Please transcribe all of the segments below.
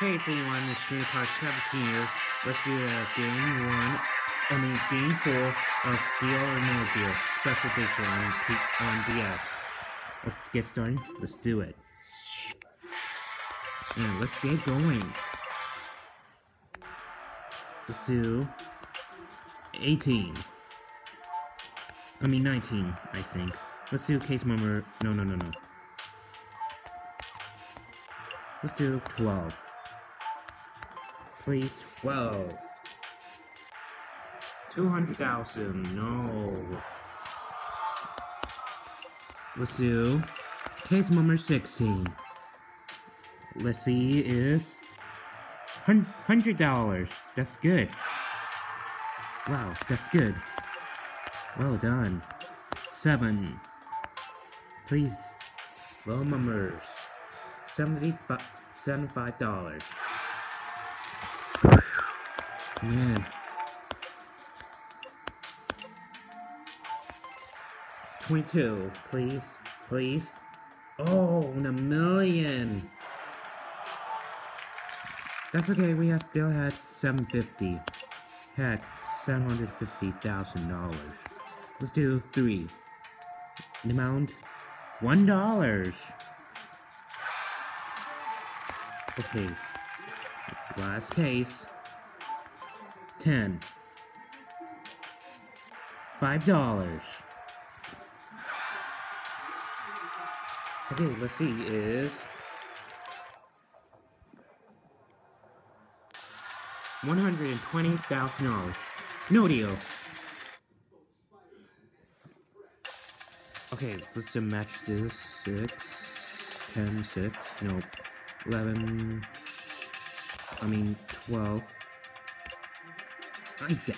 Hey everyone, it's Junior Car 17 here. Let's do uh, game one, I mean game four of Deal or No Deal Special Edition on, T on DS. Let's get started. Let's do it. And let's get going. Let's do 18. I mean 19, I think. Let's do case number. No, no, no, no. Let's do 12. Please, 12. 200,000, no. Let's do case number 16. Let's see, is $100. That's good. Wow, that's good. Well done. 7. Please, low numbers. Seventy-five, seventy-five dollars. Man. Twenty-two, please, please. Oh, and a million. That's okay. We have still had seven fifty. Had seven hundred fifty thousand dollars. Let's do three. The amount one dollars. Okay. Last case. Ten. Five dollars. Okay, let's see, is... One hundred and twenty thousand dollars. No deal. Okay, let's match this. Six, ten, six. Nope. 11, I mean 12, I get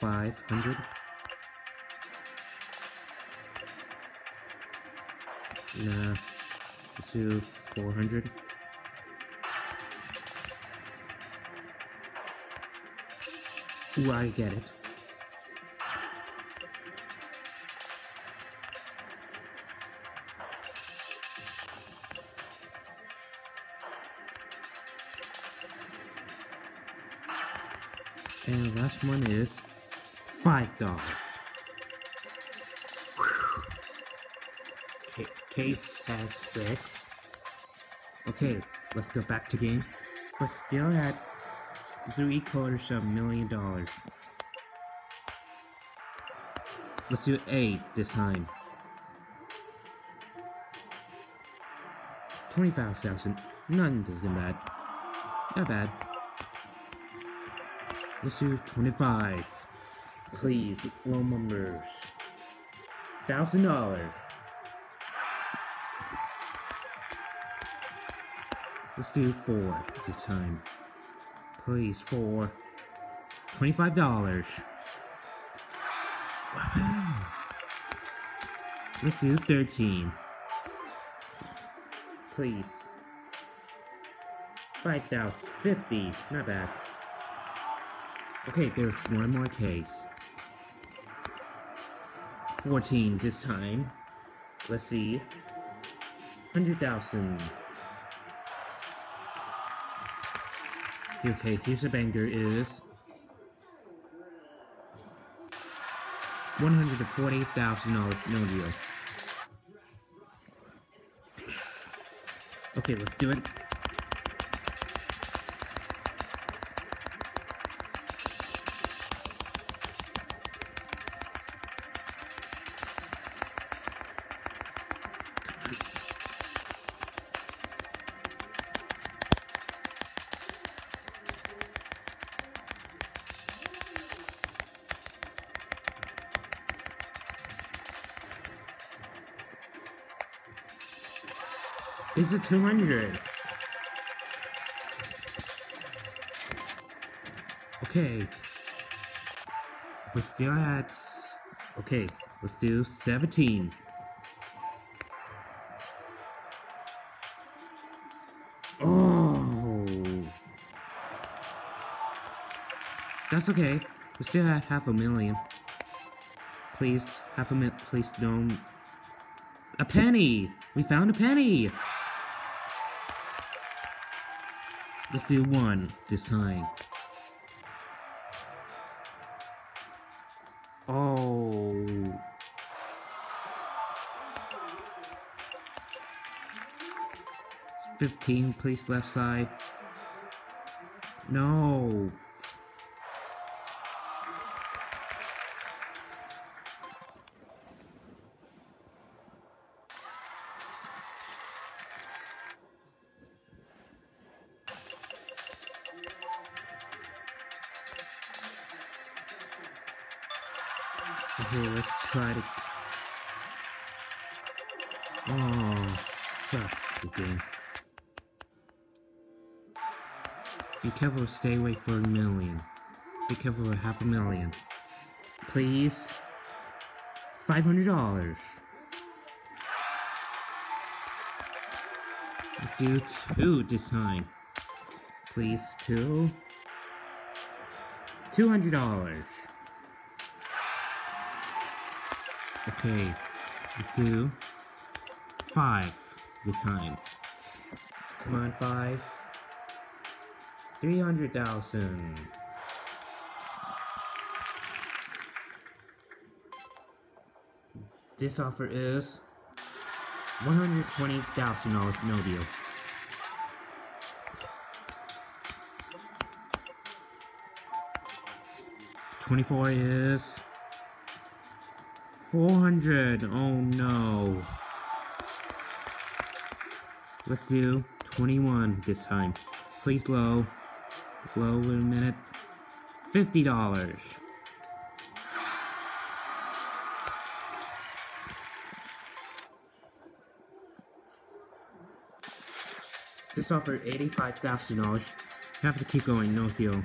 500, nah, let's do 400, Ooh, I get it. And the last one is five dollars. Case has six. Okay, let's go back to game. But still at three quarters of a million dollars. Let's do eight this time. Twenty-five thousand. None doesn't bad. Not bad. Let's do 25. Please, low numbers. Thousand dollars. Let's do four this time. Please, four. Twenty-five dollars. Wow. Let's do thirteen. Please. Five thousand fifty. Not bad. Okay, there's one more case. 14 this time. Let's see. 100,000. Okay, here's a banger is... $140,000, no deal. Okay, let's do it. Is it 200? Okay. We're still at... Okay, let's do 17. Oh! That's okay. We still have half a million. Please, half a minute, please don't... A penny! We found a penny! Let's do one this time. Oh. Fifteen, please, left side. No. Okay, let's try to... Oh, sucks the game. Be careful, stay away for a million. Be careful for half a million. Please. $500. Let's do two this time. Please, two. $200. Okay, let's do five this time. Come on, five. Three hundred thousand. This offer is one hundred twenty thousand dollars. No deal. Twenty-four is 400. Oh no. Let's do 21 this time. Please low. Low in a minute. $50. This offer $85,000. Have to keep going, no deal.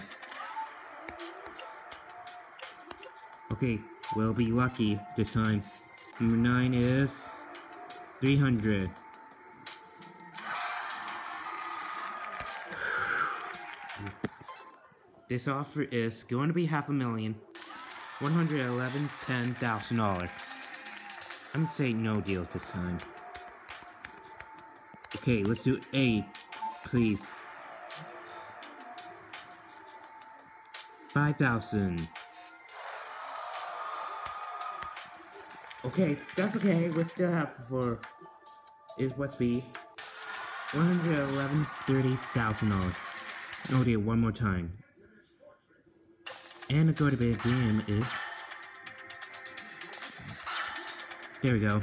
Okay, we'll be lucky this time. Number 9 is 300. This offer is going to be half a million. One hundred eleven ten thousand dollars. I'm gonna say no deal this time. Okay, let's do eight, please. Five thousand. Okay, that's okay. We still have for is what's be one hundred eleven thirty thousand dollars. No deal. One more time. And the go to bed game is. There we go.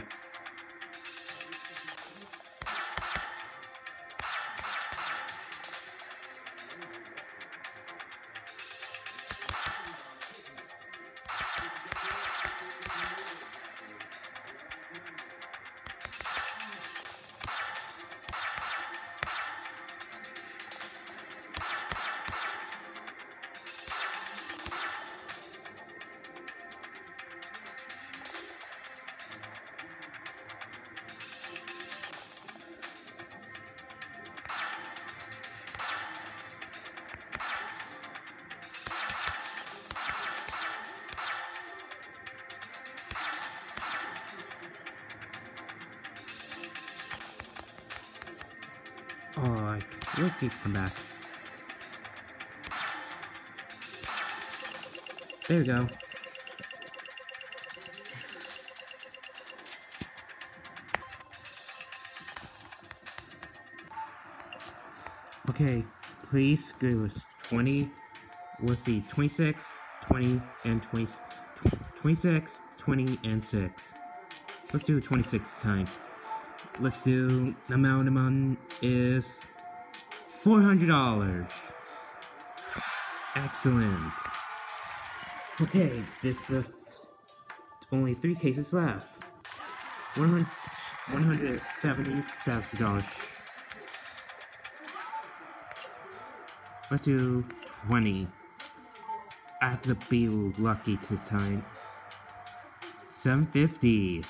Oh, really need to come back. There we go. Okay, please give us 20, let's see, 26, 20, and 20, 26, 20, and 6. Let's do 26 time. Let's do the amount amount is four hundred dollars. Excellent. Okay, this is only three cases left. One hundred seventy thousand dollars. Let's do twenty. I have to be lucky this time. Seven fifty.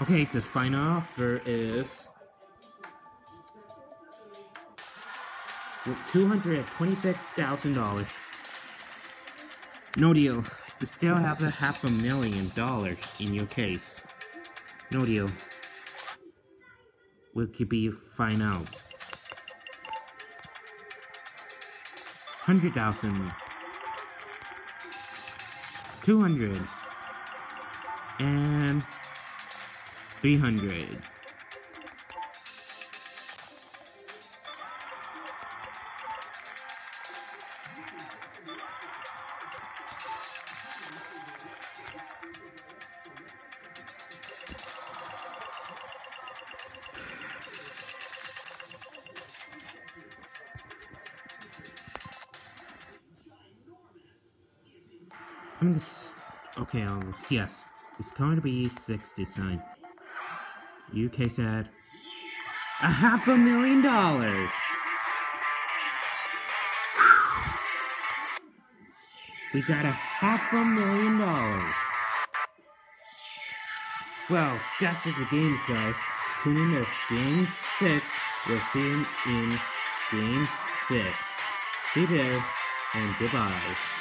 Okay, the final offer is two hundred twenty-six thousand dollars. No deal. You still have a half a million dollars in your case. No deal. We'll keep you find out. Hundred thousand. Two hundred. And three hundred. I'm just okay. Um, yes, it's going to be six this time. UK said a half a million dollars. We got a half a million dollars. Well, that's it the games, guys. Tune in to Game 6. We'll see you in Game 6. See you there, and goodbye.